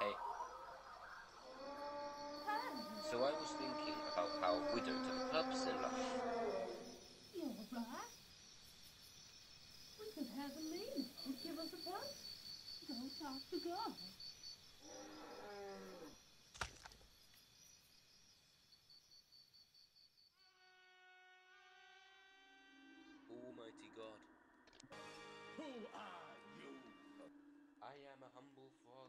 Hey. So I was thinking about how we to the purpose in life. We could have a meeting give us a buzz. Don't talk to God. Almighty God, Who are you? I am a humble frog.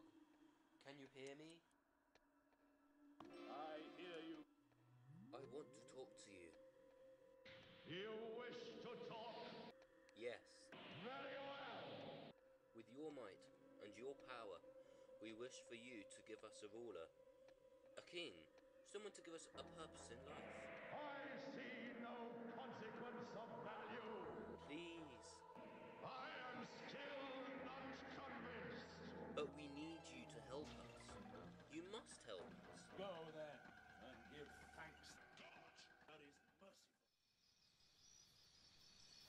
Can you hear me? I hear you. I want to talk to you. You wish to talk? Yes, Very well. with your might and your power, we wish for you to give us a ruler, a king, someone to give us a purpose in life. I see no consequence of value. Go then and give thanks to God that is merciful.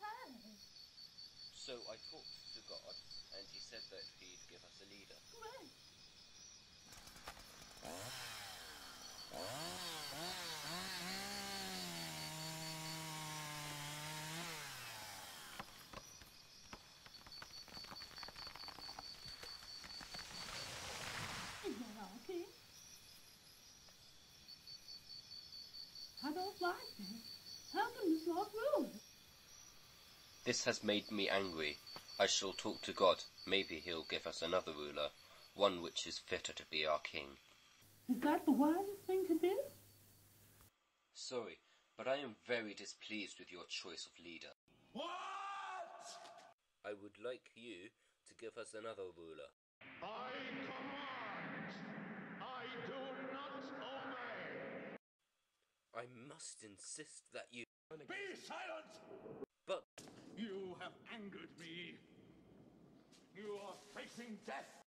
Hey, So I talked to God, and he said that he'd give us a leader. great. Is that all, King? I don't like this. How can you swap rulers? This has made me angry. I shall talk to God. Maybe he'll give us another ruler, one which is fitter to be our king. Is that the wisest thing to do? Sorry, but I am very displeased with your choice of leader. What? I would like you to give us another ruler. I command. I do not obey. I must insist that you. Be silent! But You have angered me. You are facing death.